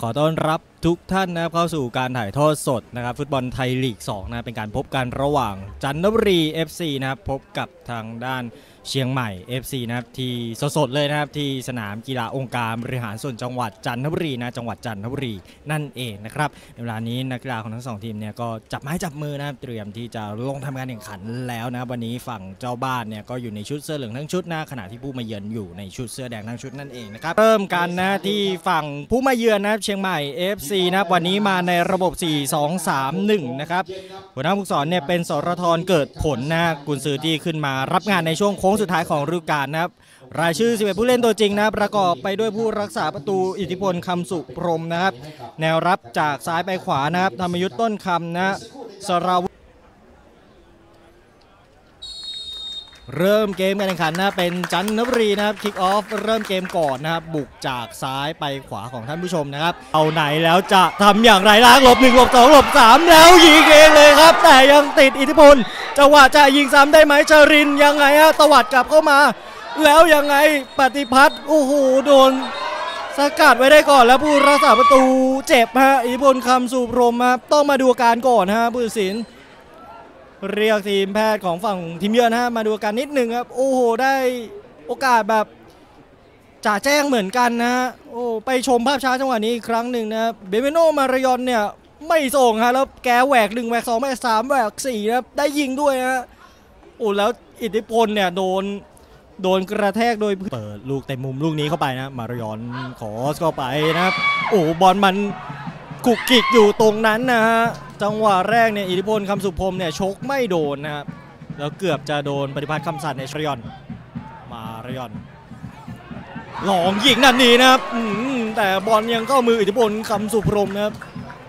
ขอต้อนรับ ทุกท่านนะครับเข้าสู่การถ่ายทอดสดนะครับฟุตบอลไทยลีก2นะเป็นการพบกันระหว่างจันทบุรี FC นะครับพบกับทางด้านเชียงใหม่ FC นะครับที่สดๆเลยนะครับที่สนามกีฬาองค์การบริหารส่วนจังหวัดจันทบุรีนะจังหวัดจันทบุรีนั่นเองนะครับในเวลานี้นักกีฬาของทั้งสองทีมเนี่ยก็จับไม้จับมือนะครับเตรียมที่จะลงทำการแข่งขันแล้วนะครับวันนี้ฝั่งเจ้าบ้านเนี่ยก็อยู่ในชุดเสื้อเหลืองทั้งชุดนะขณะที่ผู้มาเยือนอยู่ในชุดเสื้อแดงทั้งชุดนั่นเองนะครับเริ่มกันนะที่ฝั่งผู้มาเยือนนะครับเชียงใหม่ FC นะครับวันนี้มาในระบบ 4-2-3-1 นะครับหัวหน้าผู้สอนเนี่ยเป็นสรทรเกิดผลนะกุนซือที่ขึ้นมารับงานในช่วงโค้งสุดท้ายของฤดูกาลนะครับรายชื่อ 11 ผู้เล่นตัวจริงนะประกอบไปด้วยผู้รักษาประตูอิทธิพลคำสุพรมนะครับ แนวรับจากซ้ายไปขวานะครับธรรมยุทธ์ต้นคำนะสราวุ เริ่มเกมการแข่งขันนะเป็นจันทบุรีนะครับคิกออฟเริ่มเกมก่อนนะครับบุกจากซ้ายไปขวาของท่านผู้ชมนะครับ เอาไหนแล้วจะทำอย่างไรล้างหลบ1หลบ2หลบ3 แล้วยิงเองเลยครับ แต่ยังติดอิทธิพลจังหวะจะยิงซ้ำได้ไหมชรินยังไงฮะตวัดกลับเข้ามา แล้วยังไงปฏิพัฒน์โอ้โหโดนสกัดไว้ได้ก่อนแล้วผู้รักษาประตูเจ็บฮะอิทธิพลคำสูบรมครับต้องมาดูการก่อนฮะผู้ตัดสิน เรียกทีมแพทย์ของฝั่งทีมเยือนฮะมาดูอาการนิดหนึ่งครับโอ้โหได้โอกาสแบบจ่าแจ้งเหมือนกันนะฮะโอ้ไปชมภาพช้าจังหวะนี้อีกครั้งหนึ่งนะครับเบเมโนมารายอนเนี่ยไม่ส่งฮะแล้วแกแหวกหนึ่งแหวกสองแหวกสามแหวกสี่นะครับได้ยิงด้วยฮะโอ้แล้วอิทธิพลเนี่ยโดนโดนกระแทกโดยเปิดลูกเต็มมุมลูกนี้เข้าไปนะมารายอนขอสเข้าไปนะครับโอ้บอลมัน กุกกิกอยู่ตรงนั้นนะฮะจังหวะแรกเนี่ยอิทธิพลคำสุพรมเนี่ยชกไม่โดนนะครับแล้วเกือบจะโดนปฏิพัฒน์คำสัตย์ในชรยอนมารยอนหลองยิงนันนี้นะครับแต่บอลยังเข้ามืออิทธิพลคำสุพรมนะครับ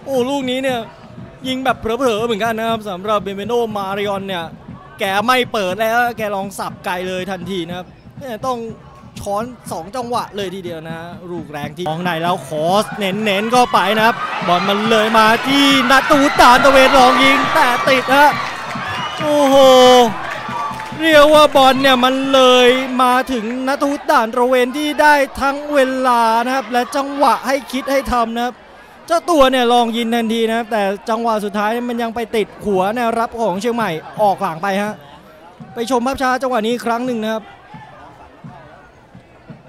โอ้ลูกนี้เนี่ยยิงแบบเผลอๆเหมือนกันนะครับสำหรับเบเมโนมารายอนเนี่ยแกไม่เปิดแล้วแกลองสับไกลเลยทันทีนะครับต้อง ช้อน 2 จังหวะเลยทีเดียวนะลูกแรงที่มองในแล้วคอสเน้นๆก็ไปนะครับบอลมันเลยมาที่นัตูตานตะเวนลองยิงแต่ติดฮะโอ้โหเรียกว่าบอลเนี่ยมันเลยมาถึงนัทูด่านตระเวนที่ได้ทั้งเวลานะครับ และจังหวะให้คิดให้ทำนะครับ เจ้าตัวเนี่ยลองยิงทันทีนะครับ แต่จังหวะสุดท้ายมันยังไปติดหัวแนวรับของเชียงใหม่ออกหลังไปฮะไปชมภาพช้าจังหวะนี้ครั้งหนึ่งนะครับ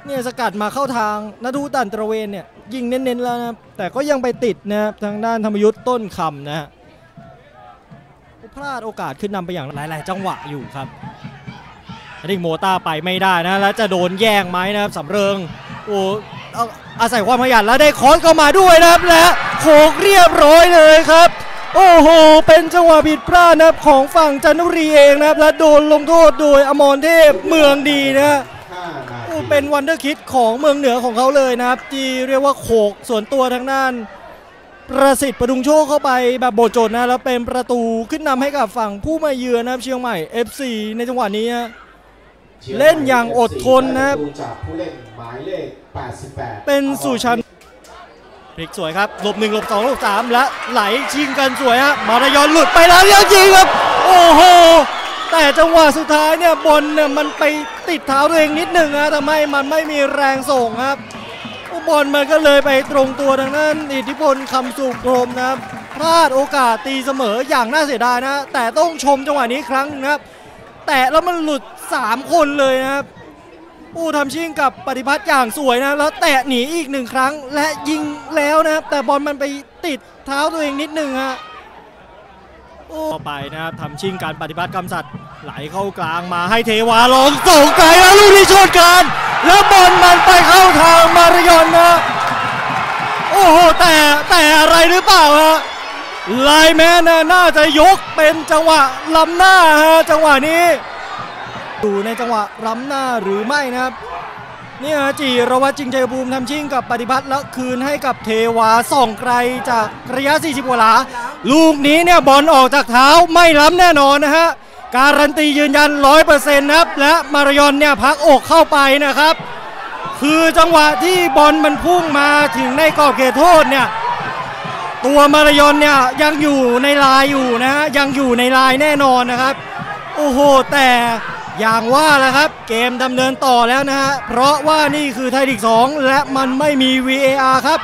เนี่ยสกัดมาเข้าทางนาทูตันตระเวนเนี่ยยิงเน้นๆแล้วนะแต่ก็ยังไปติดนะครับทางด้านธรรมยุทธ์ต้นคำนะฮะพลาดโอกาสขึ้นนำไปอย่างหลายๆ จังหวะอยู่ครับริงโมต้าไปไม่ได้นะแล้วจะโดนแย่งไหมนะครับสำเริงโอ้เอาอาศัยความขยันแล้วได้คอนเข้ามาด้วยนะครับและโขกเรียบร้อยเลยครับ โอ้โห เป็นจังหวะผิดพลาดนะครับของฝั่งจันทบุรีเองนะครับและโดนลงโทษโดยอมรเทพเมืองดีนะ เป็น wonderkid ของเมืองเหนือของเขาเลยนะครับที่เรียกว่าโขกส่วนตัวทางด้าน ประสิทธิ์ประดุงโชคเข้าไปแบบโบดจดนะแล้วเป็นประตูขึ้นนำให้กับฝั่งผู้มาเยือนนะครับเชียงใหม่ FC ในจังหวะนี้ฮะเล่นอย่างอดทนนะครับดูจากผู้เล่นหมายเลข88เป็นสุชันพลิกสวยครับหลบ1หลบ2หลบ3และไหลชิงกันสวยฮะมารายอนหลุดไปแล้วยังยิงครับ โอ้โห แต่จังหวะสุดท้ายเนี่ยบอลเนี่ยมันไปติดเท้าตัวเองนิดหนึ่งนะทำให้มันไม่มีแรงส่งครับบอลมันก็เลยไปตรงตัวทางนั้น อิทธิพลคำสุพรมนะครับพลาดโอกาสตีเสมออย่างน่าเสียดายนะ แต่ต้องชมจังหวะนี้ครั้งหนึงนะครับ แต่แล้วมันหลุด 3 คนเลยนะครับอู้ทำชิ่งกับปฏิพัฒน์อย่างสวยนะ แล้วแตะหนีอีกหนึ่งครั้งและยิงแล้วนะครับ แต่บอลมันไปติดเท้าตัวเองนิดหนึ่งฮะ โอ้ต่อไปนะครับทำชิงการปฏิพัฒน์กำสัตว์ไหลเข้ากลางมาให้เทวาลองส่งไกลแล้วลูกนี้ชนกัน แล้วบอลมันไปเข้าทางมารยอนนะโอ้โหแต่แต่อะไรหรือเปล่าฮะไลน์แมนน่น่าจะยกเป็นจังหวะล้ำหน้าฮะจังหวะนี้อยู่ในจังหวะล้ำหน้าหรือไม่นะครับนี่ยจีรวัตรจิงใจภูมิทำชิ่งกับปฏิพัฒน์แล้วคืนให้กับเทวาส่องไกลจากระยะ 40กว่าหลา ลูกนี้เนี่ยบอลออกจากเท้าไม่ล้ำแน่นอนนะฮะ การันตียืนยัน100%นะครับ และมารายอนเนี่ยพักอกเข้าไปนะครับ คือจังหวะที่บอลมันพุ่งมาถึงในกรอบเขตโทษเนี่ย ตัวมารายอนเนี่ยยังอยู่ในลายอยู่นะฮะยังอยู่ในลายแน่นอนนะครับ โอ้โห แต่อย่างว่าแหละครับ เกมดำเนินต่อแล้วนะฮะ เพราะว่านี่คือไทยลีก2และมันไม่มี VAR ครับ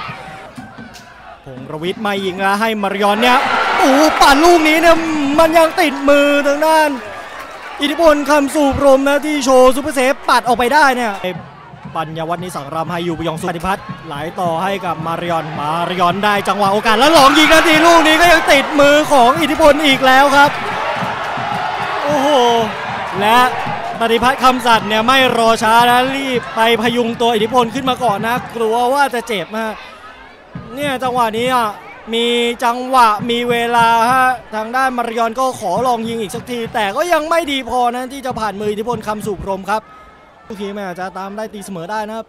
งรวิทย์ไม่ยิงแล้วให้มารยอนเนี่ยโอ้ปั่นลูกนี้เนี่ยมันยังติดมือทางด้าน อิทธิพลคำสูบรมนะที่โชว์ super save ปัดออกไปได้เนี่ยปัญญาวัฒนิสังรามให้อยู่ปยองสุปฏิพัฒน์ไหลต่อให้กับมารยอนมารยอนได้จังหวะโอกาสแล้วลองยิงนาทีลูกนี้ก็ยังติดมือของอิทธิพลอีกแล้วครับโอ้โหและปฏิพัฒน์คำสัตย์เนี่ยไม่รอช้านะรีบไปพยุงตัวอิทธิพลขึ้นมาก่อนนะ กลัวว่าจะเจ็บนะ เนี่ยจังหวะนี้อะมีจังหวะมีเวลาฮะทางด้านมารยอนก็ขอลองยิงอีกสักที แต่ก็ยังไม่ดีพอนะที่จะผ่านมืออิทธิพลคำสูบรมครับลูกทีมอาจจะตามได้ตีเสมอได้นะครับ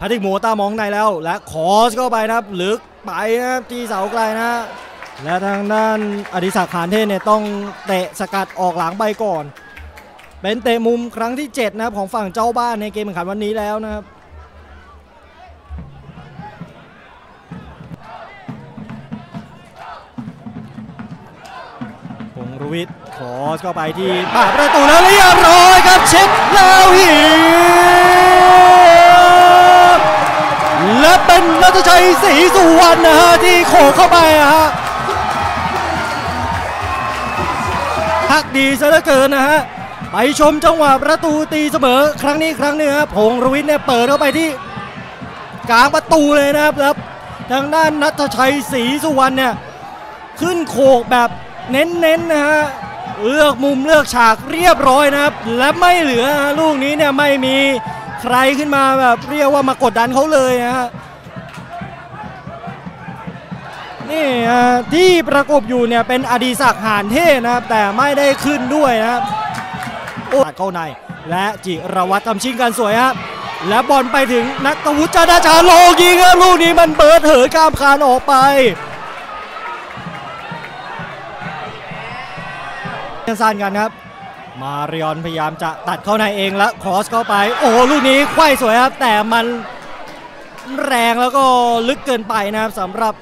พาติกโมตามองในแล้ว และคอสเข้าไปนะครับลึกไปนะครับที่เสาไกลนะ และทางด้านอดิศักดิ์ขานเทพเนี่ยต้องเตะสกัดออกหลังไปก่อน เป็นเตะมุมครั้งที่ 7 นะครับของฝั่งเจ้าบ้านในเกมแข่งขันวันนี้แล้วนะครับ วิทย์ขอเข้าไปที่ปากประตูแล้วเรียบร้อยครับเช็ดแล้วหิบและเป็นนัทชัยศรีสุวรรณนะฮะที่โขกเข้าไปอะฮะพักดีซะเหลือเกินนะฮะไปชมจังหวะประตูตีเสมอครั้งนี้ครั้งหนึงครับพงรวิทย์เนี่ยเปิดเข้าไปที่กลางประตูเลยนะครับ ทางด้านนัทชัยศรีสุวรรณเนี่ยขึ้นโขกแบบ เน้นๆนะฮะเลือกมุมเลือกฉากเรียบร้อยนะครับ และไม่เหลือลูกนี้เนี่ยไม่มีใครขึ้นมาแบบเรียกว่ามากดดันเขาเลยนะฮะนี่ฮะที่ประกบอยู่เนี่ยเป็นอดีศักดิ์หานเทพนะครับ แต่ไม่ได้ขึ้นด้วยนะครับโอ้เข้าในและจิรวัตรทำชิงกันสวยครับและบอลไปถึงนักตวุฒิจาดาชาโลยิงครับลูกนี้มันเบิดเหินข้ามคานออกไป สั้นกันครับ มาริออนพยายามจะตัดเข้าในเองแล้วครอสเข้าไป โอ้ลูกนี้ไขว้สวยครับ แต่มันแรงแล้วก็ลึกเกินไปนะครับสำหรับ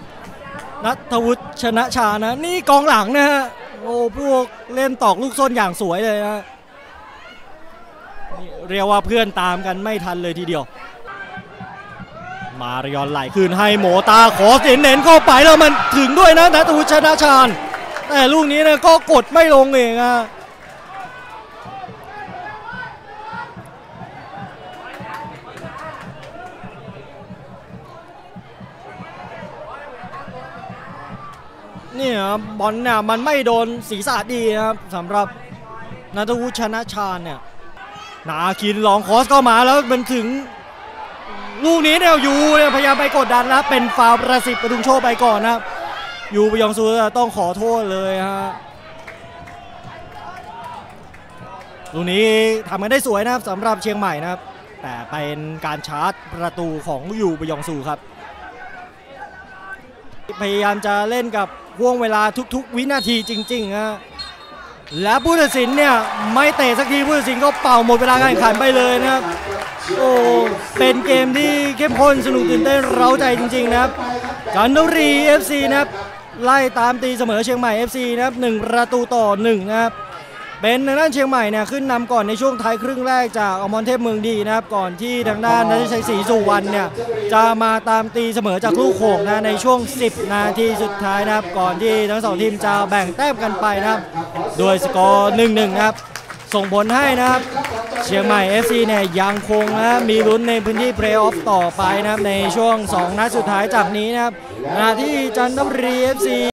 นัทวุฒิชนะชานะ นี่กองหลังนะฮะโอ้พวกเล่นตอกลูกส้นอย่างสวยเลยนะเรียกว่าเพื่อนตามกันไม่ทันเลยทีเดียว มาริออนไหลคืนให้โมตาขอเสียนเน้นเข้าไปแล้วมันถึงด้วยนะนัทวุฒิชนะชาญ แต่ลูกนี้นี่ยก็กดไม่ลงเองอะเนี่ยบอลเนี่ยมันไม่โดนศีรษะดีนะครับสำหรับนัทวุฒิชนะชาญเนี่ยนาคินลองคอสก็มาแล้วมันถึงลูกนี้เนี่ยยูเนี่ยพยายามไปกดดันแล้วเป็นฟาวประสิทธิ์ประทุมโชคไปก่อนนะครับ ยูปยองซูต้องขอโทษเลยฮะลูกนี้ทำกันได้สวยนะครับสำหรับเชียงใหม่นะครับ แต่เป็นการชาร์จประตูของยูปยองซูครับ พยายามจะเล่นกับห่วงเวลาทุกๆ วินาทีจริงๆฮะและผู้ตัดสินเนี่ยไม่เตะสักทีผู้ตัดสินก็เป่าหมดเวลาการแข่งขันไปเลยนะครับโอ้เป็นเกมที่เข้มข้นสนุกตื่นเต้นเร้าใจจริงๆนะครับจันทบุรี FC นะครับ ไล่ตามตีเสมอเชียงใหม่ FC นะครับหนึ่งประตูต่อหนึ่งนะครับเป็นทางด้านเชียงใหม่เนี่ยขึ้นนำก่อนในช่วงท้ายครึ่งแรกจากอมรเทพเมืองดีนะครับ ก่อนที่ทางด้านนัทชัยศรีสุวรรณเนี่ยจะมาตามตีเสมอจากลูกโขงนะในช่วง 10 นาทีสุดท้ายนะครับ ก่อนที่ทั้งสองทีมจะแบ่งแต้มกันไปนะครับ โดยสกอร์ 1-1 นะครับ ส่งผลให้นะครับ เชียงใหม่ FC เนี่ยยังคงนะมีลุ้นในพื้นที่เพลย์ออฟต่อไปนะครับในช่วง 2 นัดสุดท้ายจากนี้นะครับขณะที่จันทบุรี FC